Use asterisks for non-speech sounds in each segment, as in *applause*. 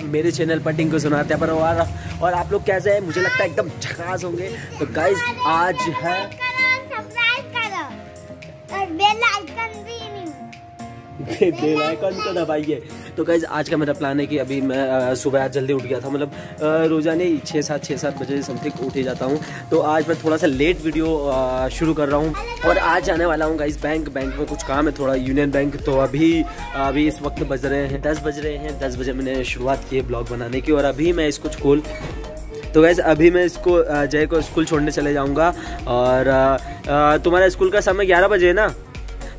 मेरे चैनल पर टिंको सुनाते हैं पर और, और आप लोग कैसे हैं? मुझे लगता है एकदम झकास होंगे। तो गाइज़ आज है नहीं बेल आइकन को दबाइए तो गाइज़ आज का मेरा प्लान है कि अभी मैं सुबह आज जल्दी उठ गया था। मतलब रोजाने ही छः सात छः सात बजे समथिंग उठ ही जाता हूँ। तो आज मैं थोड़ा सा लेट वीडियो शुरू कर रहा हूँ। और आज जाने वाला हूँ गाइज़ बैंक बैंक में कुछ काम है थोड़ा यूनियन बैंक तो अभी अभी इस वक्त बज रहे हैं, दस बज रहे हैं। दस बजे मैंने शुरुआत की है ब्लॉग बनाने की और अभी मैं इसको खोल तो गैस अभी मैं इसको जय को स्कूल छोड़ने चले जाऊँगा। और तुम्हारा स्कूल का समय ग्यारह बजे है ना?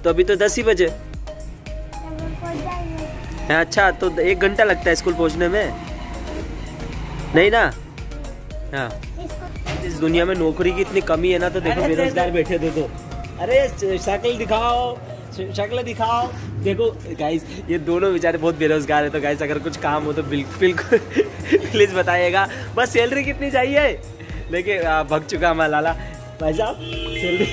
तो अभी तो दस ही बजे। अच्छा तो एक घंटा लगता है स्कूल पहुँचने में? नहीं ना? हाँ। इस दुनिया में नौकरी की इतनी कमी है ना तो देखो बेरोजगार बैठे थे तो अरे शक्ल दिखाओ शक्ल दिखाओ। देखो गाइस ये दोनों बेचारे बहुत बेरोजगार है तो गाइस अगर कुछ काम हो तो बिल्कुल *laughs* बिल्कुल प्लीज़ बताइएगा। बस सैलरी कितनी चाहिए? देखिए भग चुका हमारा लाला। भाई साहब सैलरी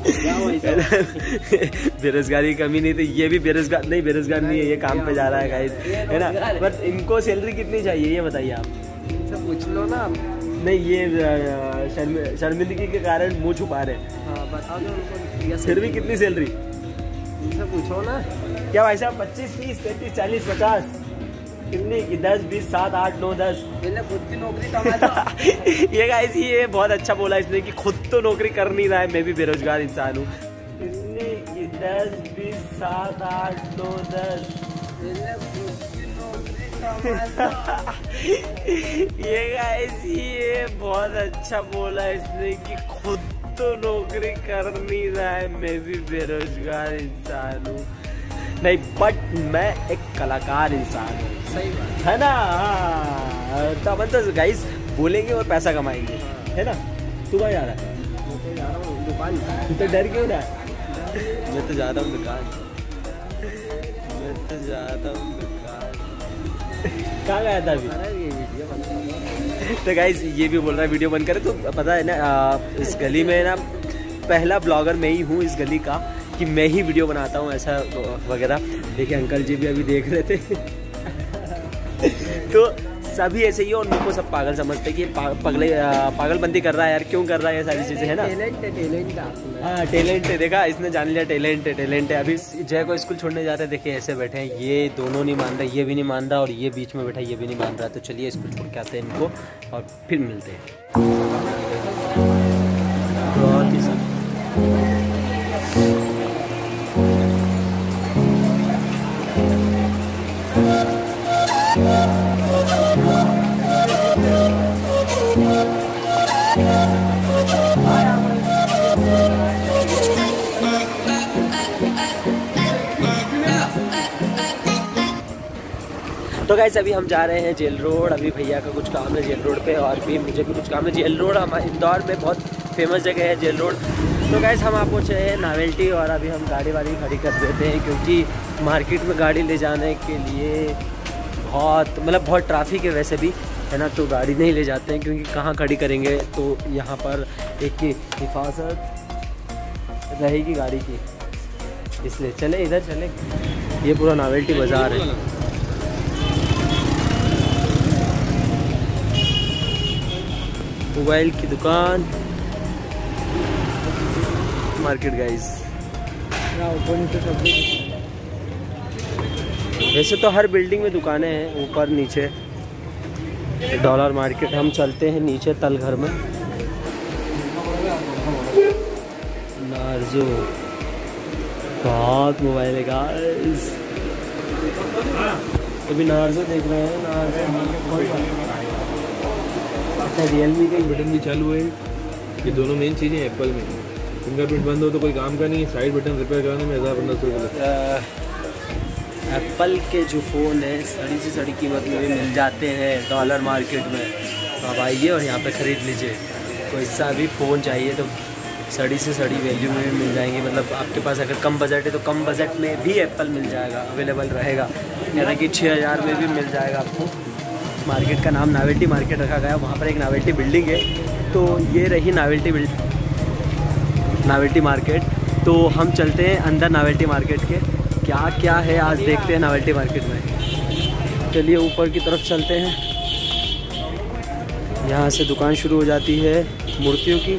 *laughs* बेरोजगारी कमी नहीं तो ये भी बेरोजगार नहीं बेरोजगार नहीं है ये काम पे जा रहा है गाइस है ना? बट इनको सैलरी कितनी चाहिए ये बताइए आप। इनसे पूछ लो ना। नहीं ये शर्मिंदगी के कारण मुँह छुपा रहे हाँ। यस फिर भी कितनी सैलरी इनसे पूछो ना। क्या भाई साहब पच्चीस तीस पैंतीस चालीस पचास? कितनी की दस बीस सात आठ नौ दस? पहले खुद की नौकरी *laughs* ये गाइस ये बहुत अच्छा बोला इसने कि खुद तो नौकरी कर नहीं रहा है मैं भी बेरोजगार इंसान हूँ। कितनी की दस बीस सात आठ नौ दस? *laughs* ये गाइस ये बहुत अच्छा बोला इसने कि खुद तो नौकरी कर नहीं रहा है मैं भी बेरोजगार इंसान हूँ। नहीं बट मैं एक कलाकार इंसान हूँ। सही बात है ना? हाँ, तो अपन तो गाइस बोलेंगे और पैसा कमाएँगे। है ना? तू कहाँ जा रहा है? तो जा रहा हूँ दुकान तो डर क्यों रहा है? मैं तो जा रहा हूँ दुकान। मैं तो जा रहा हूँ दुकान। कहाँ गया था अभी। तो गाइज़ ये भी बोल रहा है वीडियो बंद करे तो पता है ना इस गली में ना पहला ब्लॉगर मैं ही हूँ इस गली का कि मैं ही वीडियो बनाता हूँ ऐसा वगैरह। देखिए अंकल जी भी अभी देख रहे थे। *laughs* तो सभी ऐसे ही और उनको सब पागल समझते हैं कि पा, पगले पागलबंदी कर रहा है यार क्यों कर रहा है ये सारी चीज़ें है ना? टैलेंट है टैलेंट हाँ टैलेंट है देखा इसने जान लिया टैलेंट है टैलेंट है। अभी जय को स्कूल छोड़ने जाते हैं देखिए ऐसे बैठे हैं ये दोनों नहीं मान रहे ये भी नहीं मान रहा और ये बीच में बैठा ये भी नहीं मान रहा। तो चलिए स्कूल छोड़ के आते हैं इनको और फिर मिलते हैं। तो गाइस अभी हम जा रहे हैं जेल रोड। अभी भैया का कुछ काम है जेल रोड पे और भी मुझे भी कुछ काम है। जेल रोड हमारे इंदौर में बहुत फ़ेमस जगह है जेल रोड। तो गाइस हम आप पहुँचे हैं नावेल्टी और अभी हम गाड़ी वाड़ी खड़ी कर देते हैं क्योंकि मार्केट में गाड़ी ले जाने के लिए बहुत मतलब बहुत ट्रैफ़िक है वैसे भी, है ना? तो गाड़ी नहीं ले जाते हैं क्योंकि कहाँ खड़ी करेंगे? तो यहाँ पर एक हिफाजत रहेगी गाड़ी की। इसलिए चले, इधर चले। ये पूरा नावेल्टी बाज़ार है। मोबाइल की दुकान। मार्केट गाइस वैसे तो हर बिल्डिंग में दुकानें हैं, ऊपर, नीचे। डॉलर मार्केट, हम चलते हैं नीचे तल घर में। नार्जो। बहुत मोबाइल है गाइस अभी नार्जो देख रहे हैं, नार्जो। अच्छा रियलमी का बटन भी चालू है ये दोनों मेन चीज़ें एप्पल में। फिंगरप्रिंट बंद हो तो कोई काम का नहीं है साइड बटन रिपेयर कराने में हज़ार पंद्रह सौ लगता है। एप्पल के जो फ़ोन है, सड़ी से सड़ी कीमत में भी मिल जाते हैं डॉलर मार्केट में। तो आप आइए और यहाँ पे ख़रीद लीजिए। कोई सा भी फ़ोन चाहिए तो सड़ी से सड़ी वैल्यू में भी मिल जाएँगे। मतलब आपके पास अगर कम बजट है तो कम बजट में भी एप्पल मिल जाएगा अवेलेबल रहेगा। यानी कि छः हज़ार में भी मिल जाएगा आपको। मार्केट का नाम नावेल्टी मार्केट रखा गया वहाँ पर एक नावेल्टी बिल्डिंग है। तो ये रही नावेल्टी बिल्ड, नावेल्टी मार्केट। तो हम चलते हैं अंदर नावेल्टी मार्केट के। क्या क्या है आज देखते हैं नावेल्टी मार्केट में। चलिए ऊपर की तरफ़ चलते हैं। यहाँ से दुकान शुरू हो जाती है मूर्तियों की।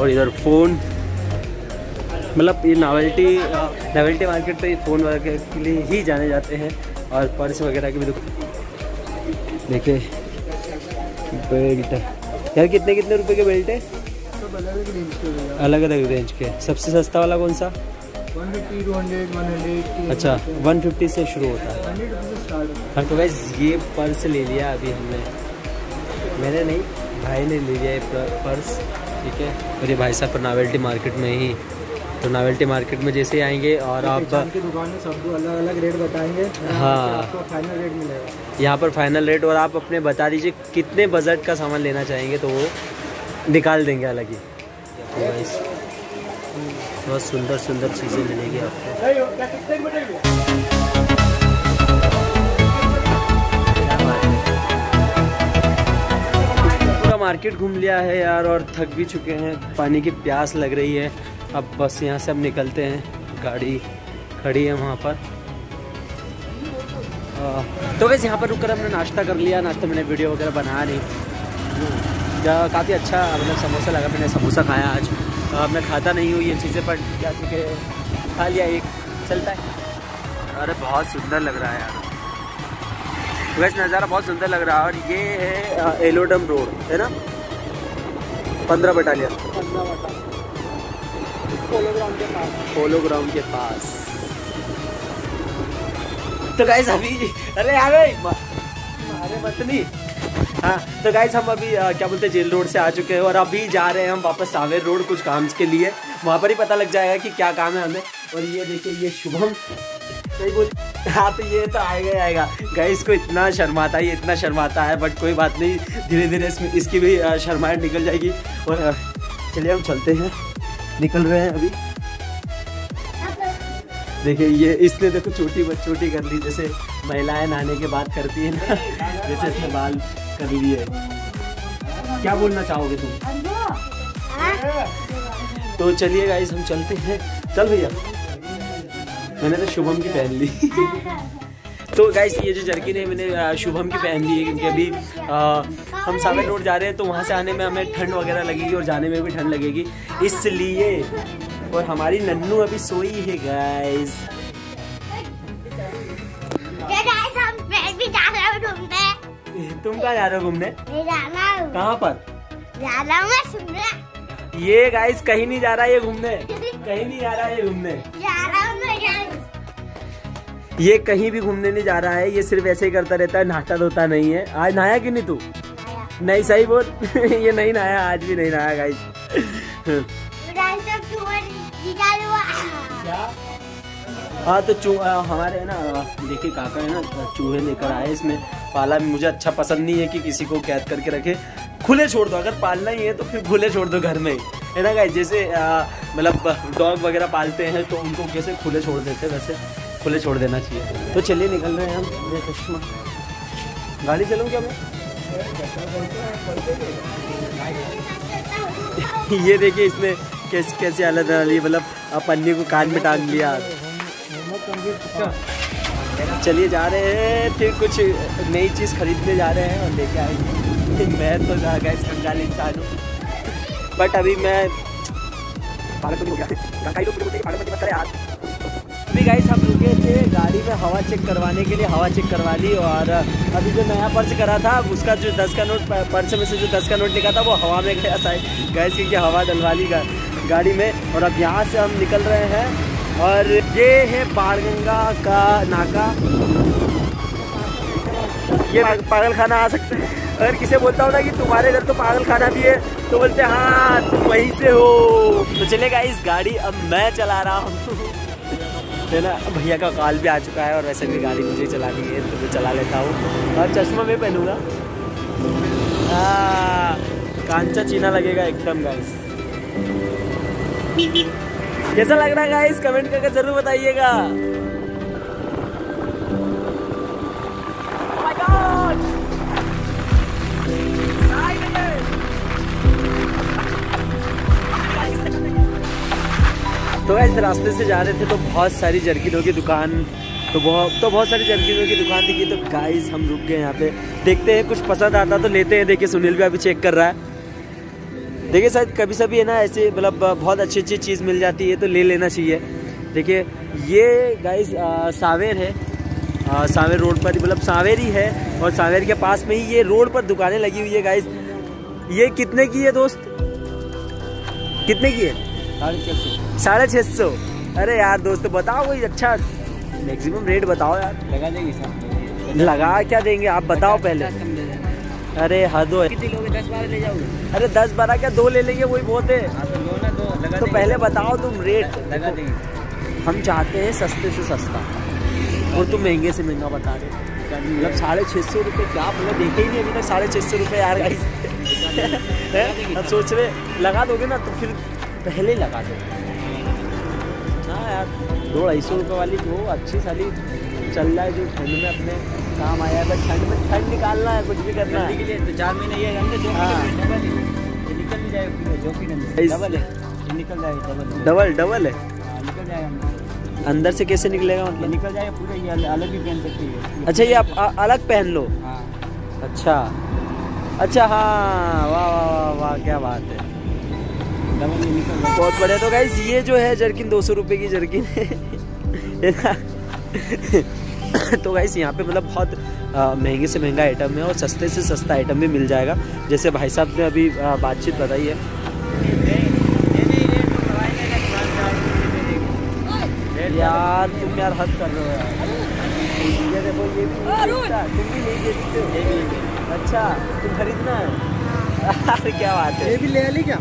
और इधर फ़ोन। मतलब ये नावल्टी नावल्टी मार्केट पे फ़ोन वगैरह के लिए ही जाने जाते हैं। और पर्स वगैरह की भी दुकान देखिए बेल्ट यार, कितने कितने रुपए के बेल्ट है? अलग अलग रेंज के। सबसे सस्ता वाला कौन सा? One fifty two hundred one hundred अच्छा 150 से शुरू होता है। हाँ तो वैस ये पर्स ले लिया अभी हमने। मैंने नहीं, भाई ने ले लिया ये पर्स, ठीक है? और ये भाई साहब, पर नावेल्टी मार्केट में ही तो नावेल्टी मार्केट में जैसे ही आएँगे और आप दुकान में सबको अलग अलग रेट बताएँगे। हाँ। आपको फाइनल रेट मिलेगा। यहाँ पर फाइनल रेट और आप अपने बता दीजिए कितने बजट का सामान लेना चाहेंगे तो वो निकाल देंगे अलग ही। तो बहुत सुंदर सुंदर चीज़ें मिलेगी आपको। पूरा मार्केट घूम लिया है यार और थक भी चुके हैं। पानी की प्यास लग रही है। अब बस यहाँ से हम निकलते हैं। गाड़ी खड़ी है वहाँ पर। तो वैसे यहाँ पर रुक कर हमने नाश्ता कर लिया। नाश्ता मैंने वीडियो वगैरह बनाया नहीं। काफ़ी अच्छा मतलब समोसा लगा मैंने समोसा खाया आज। आ, मैं खाता नहीं हूँ ये चीज़ें पर क्या चुके खा लिया एक। चलता है। अरे बहुत सुंदर लग रहा है यार। वैसे नज़ारा बहुत सुंदर लग रहा है। और ये है एलोडम रोड है ना? पंद्रह बटालियन पंद्रह बटालियन। पोलो ग्राउंड के पास। तो गाइस अभी अरे आ गए मारे मत नहीं हाँ तो गाइस हम अभी आ, क्या बोलते हैं जेल रोड से आ चुके हैं और अभी जा रहे हैं हम वापस सावेर रोड कुछ काम के लिए। वहाँ पर ही पता लग जाएगा कि क्या काम है हमें। और ये देखिए ये शुभम। सही बोल हाँ तो ये तो आएगा ही आएगा। गाइस को इतना शर्माता है इतना शर्माता है बट कोई बात नहीं। धीरे धीरे इसमें इसकी भी शर्माहट निकल जाएगी। और चलिए हम चलते हैं। निकल रहे हैं अभी। देखिए, ये इसने देखो छोटी छोटी कर ली, जैसे महिलाएँ नहाने के बाद करती है ना, जैसे इसने बाल कर लिए। क्या बोलना चाहोगे तुम? तो चलिए गाइस हम चलते हैं। चल भैया। मैंने तो शुभम की पहन ली। *laughs* तो गाइस ये जो जर्किन है मैंने शुभम की पहन ली है क्योंकि अभी आ, हम सागर रोड जा रहे हैं तो वहाँ से आने में हमें ठंड वगैरह लगेगी और जाने में भी ठंड लगेगी। इसलिए और हमारी नन्नू अभी सोई है गाइस हूँ तुम कहाँ जा रहे हो घूमने? कहाँ पर? जा रहा हूँ ये गाइस कहीं नहीं जा रहा है ये घूमने। कहीं नहीं जा रहा है ये घूमने। ये कहीं भी घूमने नहीं जा रहा है ये सिर्फ़ ऐसे ही करता रहता है नहाता धोता नहीं है। आज नहाया कि नहीं तू? नहीं सही बोल। *laughs* ये नहीं नहाया आज भी नहीं नहाया गाइस *laughs* हाँ तो चू आ, हमारे है ना देखिए काका है ना चूहे लेकर आए इसमें। पाला मुझे अच्छा पसंद नहीं है कि किसी को कैद करके रखे। खुले छोड़ दो अगर पालना ही है तो फिर खुले छोड़ दो घर में। ही है ना गाइस जैसे मतलब डॉग वगैरह पालते हैं तो उनको कैसे खुले छोड़ देते हैं वैसे? खुले छोड़ देना चाहिए तो चलिए निकल रहे हैं हम ये चश्मा गाड़ी चलूँ क्या मैं ये देखिए इसने कैसे कैसे हालत डाली है, मतलब अब पन्नी को कान में टांग लिया चलिए जा रहे हैं फिर कुछ नई चीज़ खरीदने जा रहे हैं और लेके आएँगे मैं तो जा गया इस कंगाल इंसान हूँ बट अभी मैं अभी गाइस हम रुके थे गाड़ी में हवा चेक करवाने के लिए हवा चेक करवा ली और अभी जो नया पर्स करा था उसका जो दस का नोट पर्स में से जो दस का नोट निकला था वो हवा में गया साइड। गैस क्योंकि हवा डलवा ली गा, गाड़ी में और अब यहाँ से हम निकल रहे हैं और ये है बाणगंगा का नाका। ये पागल खाना आ सकते हैं। अगर किसे बोलता हूँ ना कि तुम्हारे घर तो पागल खाना भी है तो बोलते हाँ तुम वहीं से हो। तो चलेगा इस गाड़ी अब मैं चला रहा हूँ। है ना भैया का कॉल भी आ चुका है और वैसे भी गाड़ी मुझे चलानी है तो मैं चला लेता हूँ। और चश्मा मैं पहनूँगा। हाँ, कांचा चीना लगेगा एकदम गाइस कैसा लग रहा है गाइस कमेंट करके ज़रूर बताइएगा। तो ऐसे रास्ते से जा रहे थे तो बहुत सारी जर्किनों की दुकान तो बहुत तो बहुत सारी जर्किनों की दुकान दिखी। तो गाइस हम रुक गए यहाँ पे। देखते हैं कुछ पसंद आता तो लेते हैं। देखिए सुनील भी अभी चेक कर रहा है। देखिए शायद कभी सभी है ना ऐसे मतलब बहुत अच्छी अच्छी चीज़ मिल जाती है तो ले लेना चाहिए। देखिए ये गाइस सावेर है। आ, सावेर रोड पर मतलब सावेर ही है और सावेर के पास में ही ये रोड पर दुकानें लगी हुई है गाइस ये कितने की है दोस्त? कितने की है? साढ़े छः सौ। साढ़े छः सौ। अरे यार दोस्त बताओ कोई अच्छा मैक्सिमम रेट बताओ यार। लगा देंगे लगा क्या देंगे? आप बताओ पहले। अरे हद हो। अरे दस बारह क्या? दो ले लेंगे वही बहुत है। हाँ तो तो पहले बताओ तुम रेट लगा देंगे। हम चाहते हैं सस्ते से सस्ता। और तुम महँगे से महँगा बता रहे मतलब साढ़े छः सौ रुपये क्या? मतलब देखे ही नहीं अभी तक साढ़े छः सौ रुपये यार। गाइस? *laughs* हम सोच रहे लगा दोगे ना तो फिर पहले लगा दो हाँ यार दो ढाई सौ रुपये वाली दो अच्छी साली चल रहा है जो ठंड में अपने काम आया है। ठंड में ठंड निकालना है कुछ भी करना के है। लिए तो चार महीने ये जो हाँ। निकल भी जाएगा जो डबल है। निकल जाएगा डबल डबल डबल है? हाँ निकल जाएगा अंदर। अंदर से कैसे निकलेगा मतलब? निकल जाएगा पूरा ये अलग ही पहन सकती है। अच्छा ये आप अलग पहन लो? हाँ। अच्छा। अच्छा हाँ। वाह वाह वाह वाह क्या बात है। बहुत बढ़िया। तो गाइज़ ये जो है जर्किन दो सौ रुपये की जर्किन है। तो गाइज़ यहाँ पे मतलब बहुत महँगे से महँगा आइटम है और सस्ते से सस्ता आइटम भी मिल जाएगा। जैसे भाई साहब ने अभी बातचीत बताई है। यार तुम यार हद कर रहे हो यार। ये देखो ये भी तुम भी नहीं बेचते हो। अच्छा तुम खरीदना है। यार *laughs* क्या बात है। ये भी ले ली क्या?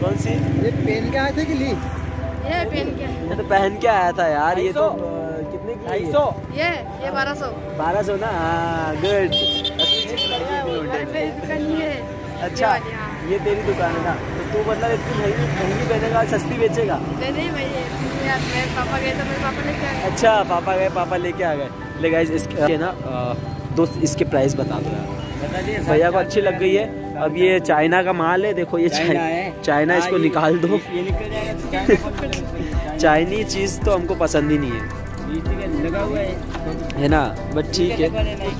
कौन सी? ये पहन के आए थे कि ली? ये पेन क्या मैं तो पहन के आया था यार ये तो कितने की ढाई सौ। ये ये बारह सौ। बारह सौ ना? हाँ गुड अच्छा ये तेरी दुकान है ना? तो तू मतलब इतनी महँगी महँगी पहनेगा सस्ती बेचेगा? नहीं नहीं भाई यार मेरे पापा गए तो मेरे पापा लेके आए अच्छा पापा गए पापा लेके आ गए। ले गाइस इसके ना दोस्त इसके प्राइस बता दो यार। भैया को अच्छी लग गई है? अब ये चाइना का माल है देखो ये चाइना है। चाइना हाँ, इसको निकाल दो। ये निकल जाएगा तो चाइना *laughs* चीज़ तो हमको पसंद ही नहीं है। है लगा हुआ है। है ना? बट ठीक है दो तो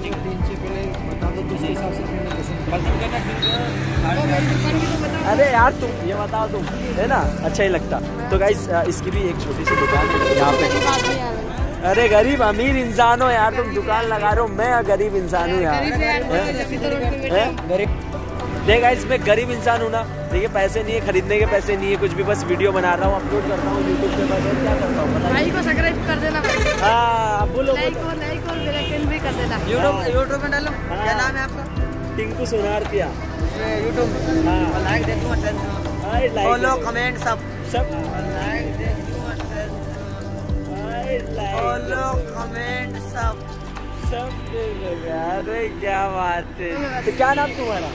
अरे यार तुम ये बताओ तुम है ना? अच्छा ही लगता। तो गाइस इसकी भी एक छोटी सी दुकान है यहाँ पे। अरे गरीब अमीर इंसान हो यार तुम दुकान लगा रहे हो। मैं गरीब इंसान हूँ यार। गरीब देख इसमें गरीब इंसान हूँ ना। देखिए पैसे नहीं है खरीदने के पैसे नहीं है कुछ भी बस वीडियो बना रहा हूँ अपलोड करता हूँ यूट्यूब पे बस क्या करता हूँ भाई को सब्सक्राइब कर देना हाँ अब बोलो। लाइक और लाइक और बेल भी कर देना। यूट्यूब यूट्यूब में डालो। हाँ। क्या नाम है आपका? टिंकू सोनारतिया यूट्यूब हाँ। लाइक दे दूँ हाय, like फॉलो कमेंट सब। सब लाइक दे दूँ हाय, like फॉलो कमेंट सब सब। अरे क्या बात है। तो क्या नाम तुम्हारा?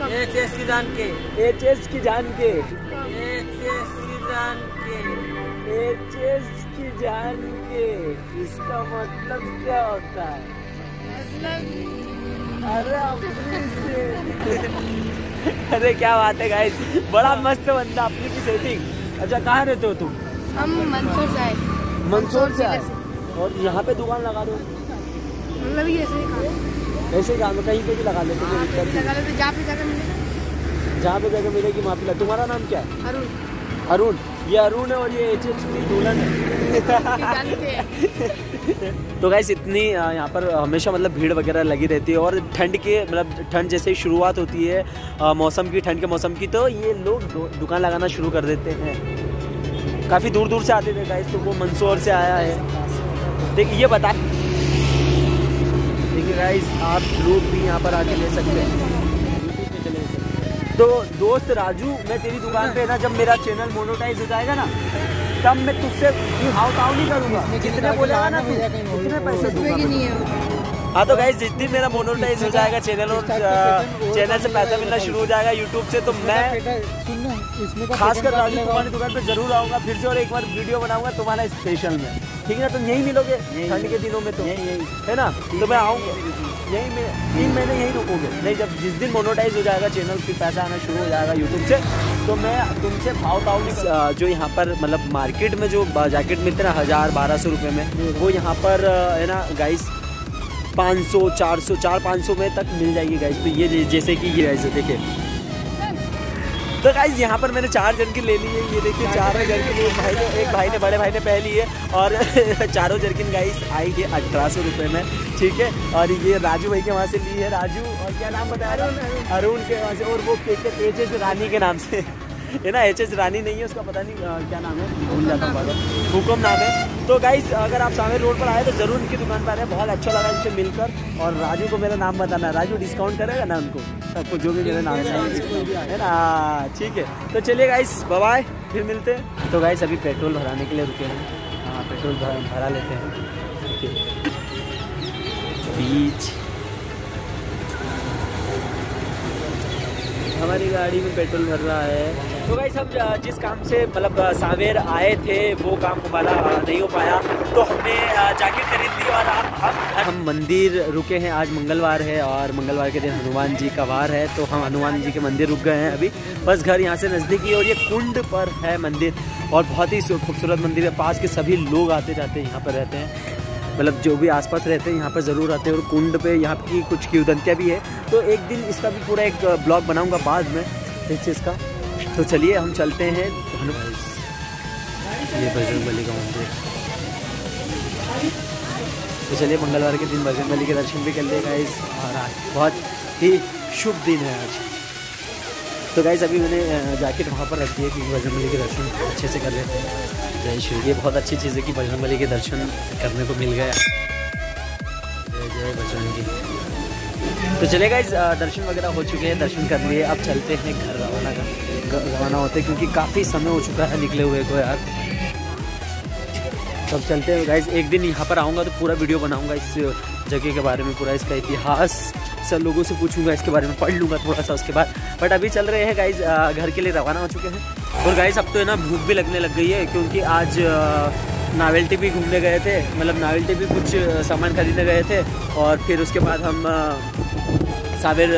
की जान के। एच एस की जान के। की जान के। एच एस की जान के। इसका मतलब क्या होता है? अरे अपने से। *laughs* अरे क्या बात है गाइस बड़ा मस्त बंदा अपनी की सेटिंग अच्छा कहाँ रहते हो तुम? हम मंसूर से आए। मंसूर से आए? और यहाँ पे दुकान लगा दो। मतलब ये ऐसे ही ऐसे ही काम कहीं पे भी लगा लेते हाँ, लगा लेते जहाँ पे जगह मिले जहाँ पे जगह मिलेगी वहाँ पे लगा- तुम्हारा नाम क्या है? अरुण। अरुण। ये अरुण है और ये एच एच की दुल्हन है। *laughs* तो गाइस इतनी यहाँ पर हमेशा मतलब भीड़ वगैरह लगी रहती है और ठंड के मतलब ठंड जैसे ही शुरुआत होती है मौसम की ठंड के मौसम की तो ये लोग दुकान लगाना शुरू कर देते हैं। काफ़ी दूर दूर से आते थे गाइस तो वो मंसूर से आया है। देखिए ये बता देखिए गाइस आप लोग भी यहाँ पर आके ले सकते हैं। तो दोस्त राजू मैं तेरी दुकान पे ना जब मेरा चैनल मोनोटाइज हो जाएगा ना तब मैं तुझसे हाउ ताउ नहीं करूँगा। जितने बोलेगा ना तू उतने पैसे दूँगा है। हाँ तो गाइस जितनी मेरा मोनोटाइज हो जाएगा चैनल और चैनल से पैसा मिलना शुरू हो जाएगा यूट्यूब से तो मैं खासकर राजू तुम्हारी दुकान पे ज़रूर आऊँगा फिर से और एक बार वीडियो बनाऊँगा तुम्हारा स्पेशल में। ठीक है ना तुम यहीं मिलोगे ठंड के दिनों में तो। यही है ना? तो मैं आऊँगा। यही में तीन महीने यही रुकोगे। नहीं जब जिस दिन मोनोटाइज हो जाएगा चैनल फिर पैसा आना शुरू हो जाएगा यूट्यूब से तो मैं तुमसे भाव ताव जो यहाँ पर मतलब मार्केट में जो जैकेट मिलते हैं ना हज़ार बारह सौ रुपये में वो यहाँ पर है ना गाइस पाँच सौ चार सौ चार पाँच सौ में तक मिल जाएगी गाइस तो ये जैसे कि ये ऐसे देखिए। तो गाइज़ यहाँ पर मैंने चार जर्किन ले ली है। ये देखिए चार जर्किन एक भाई ने एक भाई ने बड़े भाई ने पह ली है और *laughs* चारों जर्किन गाइस आई है अठारह सौ रुपये में ठीक है? और ये राजू भाई के वहाँ से ली है राजू और क्या नाम बताया था? अरुण के वहाँ से और वो एच एच रानी के नाम से। *laughs* है ना एच एच रानी नहीं है उसका पता नहीं क्या नाम है? भूल जाता हूँ हुकुम नाम है। तो गाइज़ अगर आप सामने रोड पर आए तो ज़रूर उनकी दुकान पर आए। बहुत अच्छा लगा इनसे मिलकर। और राजू को मेरा नाम बताना राजू डिस्काउंट करेगा ना उनको? सबको जो भी मेरा नाम है। है ना? ठीक है। तो चलिए गाइस बाय फिर मिलते हैं। तो गाइस अभी पेट्रोल भराने के लिए रुके हैं। हाँ पेट्रोल भरा, भरा लेते हैं। बीच। हमारी गाड़ी में पेट्रोल भर रहा है। तो भाई सब जिस काम से मतलब सावेर आए थे, वो काम हमारा नहीं हो पाया। तो हमने जैकेट खरीद ली और आप, हम हम मंदिर रुके हैं आज मंगलवार है और मंगलवार के दिन हनुमान जी का वार है तो हम हनुमान जी के मंदिर रुक गए हैं अभी। बस घर यहाँ से नज़दीक और ये कुंड पर है मंदिर और बहुत ही खूबसूरत मंदिर है। पास के सभी लोग आते जाते यहाँ पर रहते हैं। मतलब जो भी आसपास रहते हैं, यहाँ पर ज़रूर आते हैं और कुंड पे यहाँ की कुछ किवदंतियाँ भी है। तो एक दिन इसका भी पूरा एक ब्लॉग बनाऊँगा बाद में, इस चीज़ का। तो चलिए, हम चलते हैं। ये बजरंग बली का मंदिर। तो चलिए, मंगलवार के दिन बजरंग बली के दर्शन भी कर लेगा इस और आज बहुत ही शुभ दिन है आज। तो गाइज़ अभी मैंने जैकेट वहाँ पर रख दिया क्योंकि बजरंग बली के दर्शन अच्छे से कर लेते हैं। जय श्री ये बहुत अच्छी चीज़ है कि बजरंग बली के दर्शन करने को मिल गया। जय जय बजरंगी। तो चलेगा गाइज़ दर्शन वगैरह हो चुके हैं, दर्शन कर लिए। अब चलते हैं घर रवाना कर रवाना होते हैं, क्योंकि काफ़ी समय हो चुका है निकले हुए को यार। तब चलते हैं गाइज़ एक दिन यहाँ पर आऊँगा तो पूरा वीडियो बनाऊँगा इस जगह के बारे में, पूरा इसका इतिहास। सब लोगों से पूछूँगा इसके बारे में पढ़ लूँगा थोड़ा सा उसके बाद। बट अभी चल रहे हैं गाइज़ घर के लिए रवाना हो चुके हैं। और गाइज़ अब तो है ना भूख भी लगने लग गई है क्योंकि आज नावेल्टी भी घूमने गए थे। मतलब नावेल्टी भी कुछ सामान खरीदने गए थे। और फिर उसके बाद हम सावेर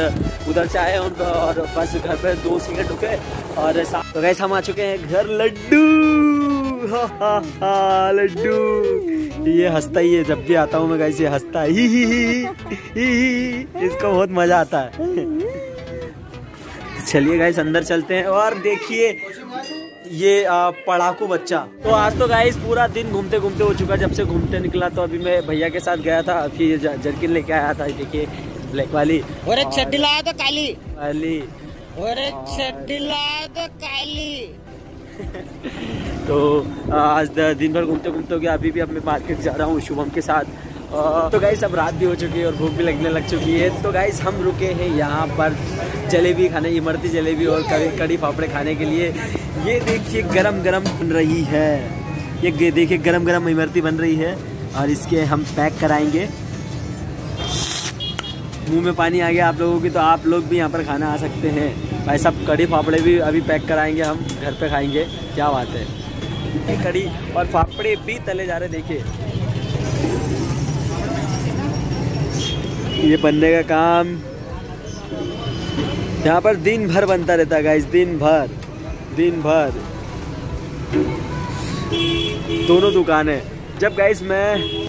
उधर से आए और, और बस घर पर दो सिगरेट रुके और तो गैस हम आ चुके हैं घर लड्डू! *laughs* हा, हा, हा, लड्डू! ये हंसता ही है जब भी आता हूँ मैं गैस ये हंसता है। ही, ही, ही, ही, ही, इसको बहुत मज़ा आता है। चलिए गाइस अंदर चलते हैं और देखिए ये आ, पढ़ाकू बच्चा। तो आज तो गाइस पूरा दिन घूमते घूमते हो चुका जब से घूमते निकला तो अभी मैं भैया के साथ गया था। अभी ज- जर्किन लेके आया था देखिए ब्लैक वाली। और एक चड्डी लाया तो काली। वाली। और एक चड्डी लाया तो काली। तो आज दिन भर घूमते घूमते हो गया, अभी भी अब मैं मार्केट जा रहा हूँ शुभम के साथ। तो गाइस अब रात भी हो चुकी है और भूख भी लगने लग चुकी है। तो गाइस हम रुके हैं यहाँ पर जलेबी खाने, इमरती जलेबी और कड़ी कड़ी खाने के लिए। ये देखिए गरम गरम बन रही है। ये देखिए गरम गरम इमरती बन रही है और इसके हम पैक कराएँगे। मुँह में पानी आ गया आप लोगों की तो आप लोग भी यहाँ पर खाना आ सकते हैं। भाई साहब कड़ी फाफड़े भी अभी पैक कराएँगे हम, घर पे खाएँगे। क्या बात है। कड़ी और फाफड़े भी तले जा रहे देखिए। ये बनने का काम यहाँ पर दिन भर बनता रहता है गाइस दिन भर दिन भर। दोनों दुकानें। जब गाइस मैं,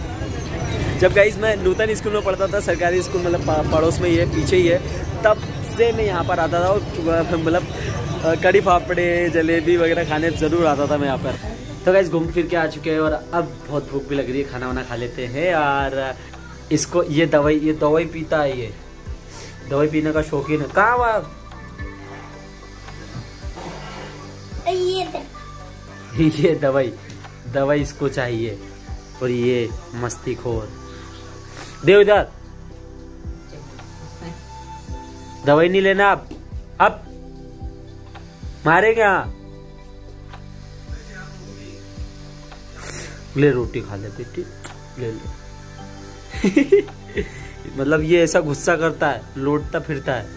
जब गाइस मैं नूतन स्कूल में पढ़ता था, सरकारी स्कूल मतलब पड़ोस में ही है, पीछे ही है, तब से मैं यहाँ पर आता था और मतलब कड़ी फाफड़े जलेबी वगैरह खाने ज़रूर आता था मैं यहाँ पर। तो गाइस घूम फिर के आ चुके हैं और अब बहुत भूख भी लग रही है खाना वाना खा लेते हैं और इसको ये दवाई ये दवाई पीता है ये। दवाई पीने का शौकीन है। कहाँ वहाँ *laughs* ये दवाई दवाई इसको चाहिए। और ये मस्ती खोर। दे उधर। दवाई नहीं लेना अब मारे क्या ले रोटी खा ले बेटी, ले ले। *laughs* मतलब ये ऐसा गुस्सा करता है, लौटता फिरता है।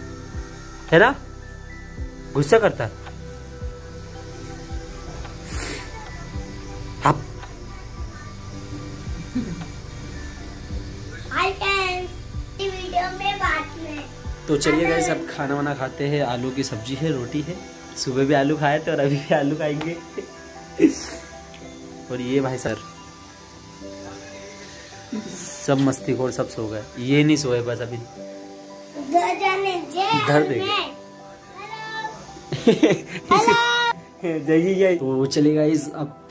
है ना? गुस्सा करता है। तो चलिए गाइस अब खाना वाना खाते हैं। आलू की सब्ज़ी है, रोटी है। सुबह भी आलू खाए थे और अभी भी आलू खाएँगे। *laughs* और ये भाई सर। सब मस्ती खोर सब सो गए। ये नहीं सोए बस अभी। धर देंगे जगी गई तो चलिए गाइस अब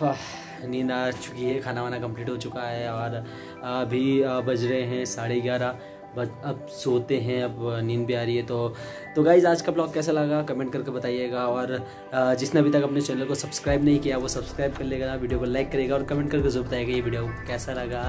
नींद आ चुकी है। खाना वाना कंप्लीट हो चुका है और अभी बज रहे हैं साढ़े ग्यारह। बस अब सोते हैं, अब नींद भी आ रही है तो तो गाइज़ आज का ब्लॉग कैसा लगा? कमेंट करके बताइएगा, और जिसने अभी तक अपने चैनल को सब्सक्राइब नहीं किया, वो सब्सक्राइब कर लेगा, वीडियो को लाइक करेगा, और कमेंट करके ज़रूर बताएगा ये वीडियो कैसा लगा।